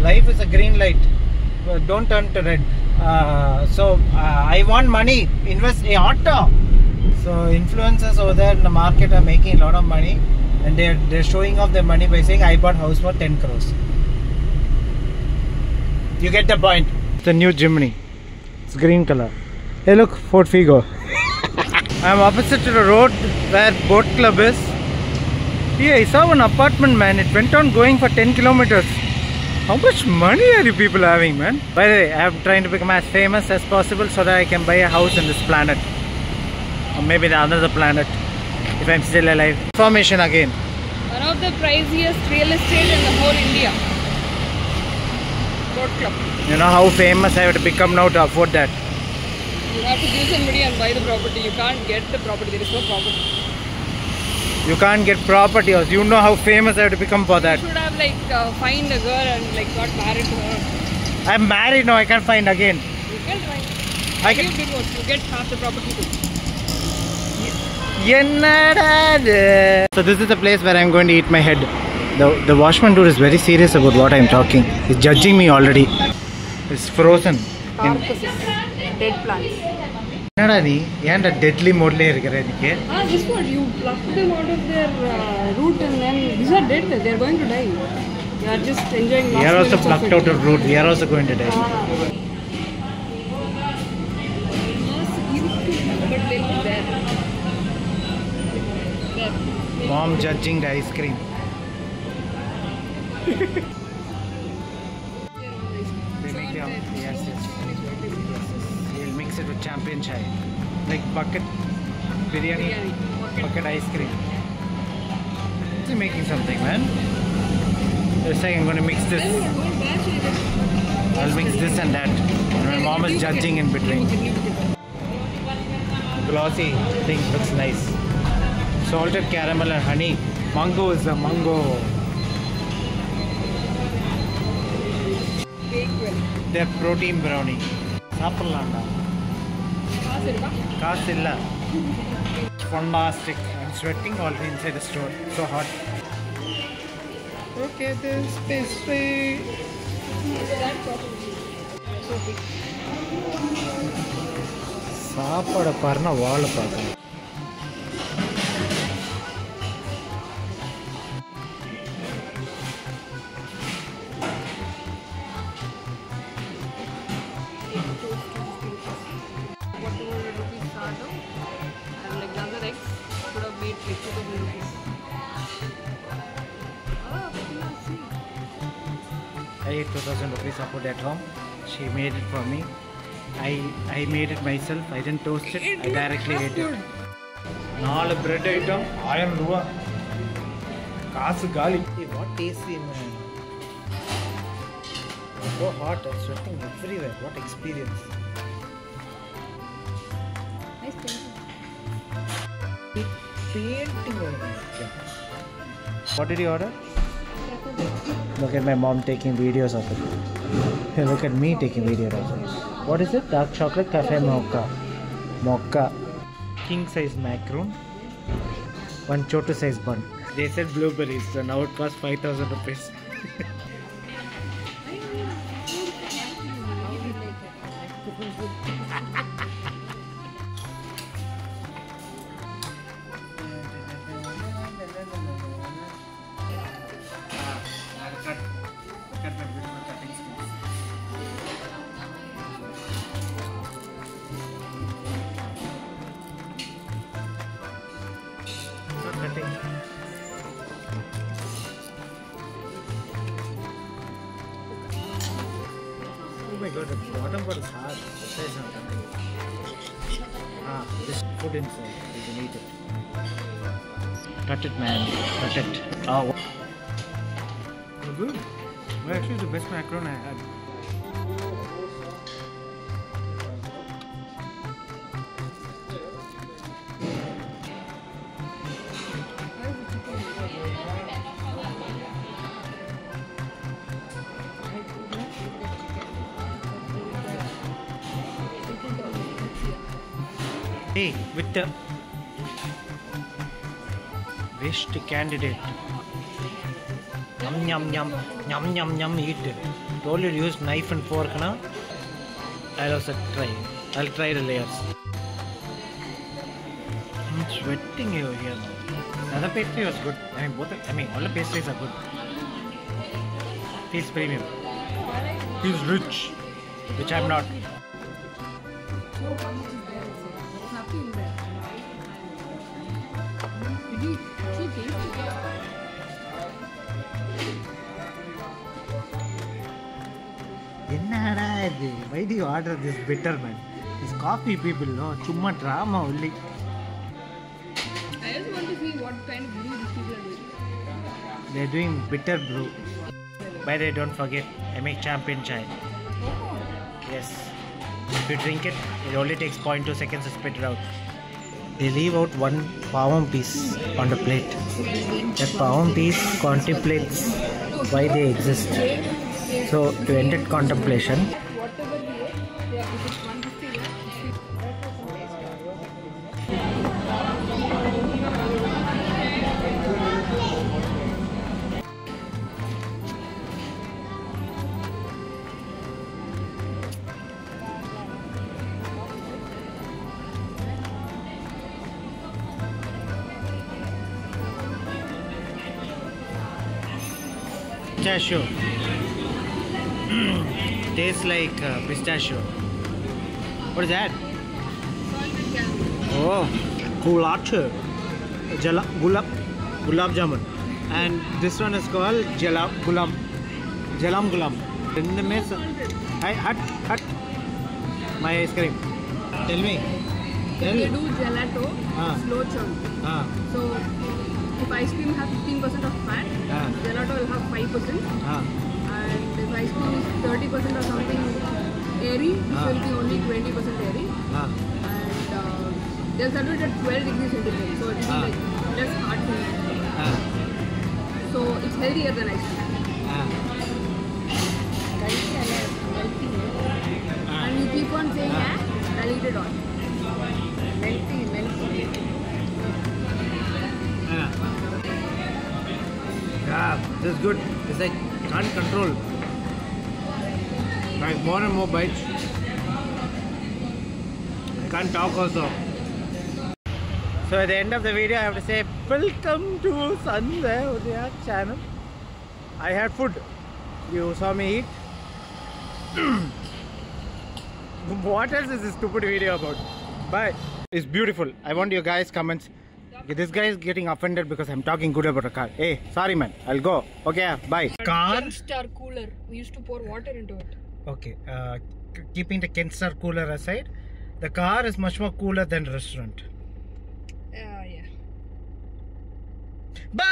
life is a green light. Uh, Don't turn to red. Uh, so uh, I want money. Invest a auto. So influencers over there in the market are making a lot of money, and they're they're showing off their money by saying I bought house for 10 crores. You get the point. The new Jimny. It's green color. Hey, look, Ford Figo. I'm opposite to the road where boat club is. Yeah, I saw an apartment, man. It went on going for 10 kilometers. How much money are you people having, man? By the way, I'm trying to become as famous as possible so that I can buy a house in this planet. Or maybe the another planet. If I'm still alive. Information again. One of the priciest real estate in the whole India. Boat club. You know how famous I have to become now to afford that. You have to give somebody and buy the property. You can't get the property. There is no property. You can't get property or You know how famous I have to become for that. You should have like uh, find a girl and like got married to her. I'm married now. I can't find again. You can find. I can. You divorce. You get half the property too. So this is the place where I'm going to eat my head. The, the washman dude is very serious about what I'm talking. He's judging me already. It's frozen. In... Dead plants. என்னடா நீ ஏன்டா deadly மோட்லயே இருக்கிற இன்னைக்கு Ah, this one you pluck them out of their uh, root and then these are dead. They are going to die. You are just enjoying. We last are also minutes of plucked it. out of root. We are also going to die. Ah. Yes, irukku, but they'll be there. There. Mom judging the ice cream. They make the yes, yes, yes, yes. We'll mix it with champion chai, like bucket biryani, Biryani. bucket ice cream. You're making something, man. They're saying I'm going to mix this. Then one whole batch is just- I'll mix this and that. And my mom is judging in between. Glossy thing looks nice. Salted caramel and honey. Mango is the mango. Bake well. They're protein brownie. சாப்பிட்லாம்டா காசு இல்லை fantastic I'm sweating already inside the store so hot okay this pastry சாப்பாடை பாருன்னா வாழை பார்க்கணும். I ate 2000 rupees I put at home. She made it for me. I I made it myself. I didn't toast it. I directly ate it. நாலு bread item ஆயிரம் ரூபா காசு காலி what tasty man so hot and sweating everywhere what experience Nice painting. painting what did you order look at my mom taking videos of it. Hey, look at me taking videos of it. What is it? Dark chocolate cafe mocha. Mocha. King size macaroon. One chotu size bun. They said blueberries so now it costs 5000 rupees My god, the bottom part is hard. Try something. Ah, this food inside. You can eat it. Cut it, man. Cut it. Oh. Oh, good. Well, actually, the best macaron I had. Hey, with the best candidate. Yum yum yum yum yum yum eat. Told you to use knife and fork now. I'll also try. I'll try the layers. I'm sweating over here. Another pastry was good. I mean both. I mean all the pastries are good. Feels premium. Feels rich, which I'm not. Why do you order this bitter man? It's coffee people, no? Chumma drama only. I just want to see what kind of brew they're doing. They're doing bitter brew. By the way, don't forget, I make champion chai. Oh. Yes. If you drink it, it only takes 0.2 seconds to spit it out. They leave out one palm piece on the plate. That palm piece contemplates why they exist. So to end it contemplation, pistachio. Tastes like uh, pistachio. What is that? Oh, gulache. Jala, gulab, gulab jamun. And this one is called jala, gulam, jalam gulam. In the mess, I hut, hut. My ice cream. Tell me. Tell. They do gelato, Ah. slow chunk. Ah, So 5%. ah, And if ice cream is 30% or something airy, this Ah. will be only 20% airy. ah. And uh, they'll serve it at 12 degrees centigrade. So it will Ah. be like less hard to eat. ah, So it's healthier than ice cream. ah. And you keep on saying Ah. I'll eat it all. Yeah, this is good. It's like can't control. Like more and more bites. I can't talk also. So at the end of the video, I have to say welcome to Sanjay Udaya channel. I had food. You saw me eat. what else is this stupid video about? Bye. It's beautiful. I want your guys' comments. Okay, this guy is getting offended because I'm talking good about a car. Hey, sorry man, I'll go. Okay, bye. Car? Star cooler. We used to pour water into it. Okay, uh, keeping the Kenstar cooler aside, the car is much more cooler than restaurant. Uh, yeah. Bye!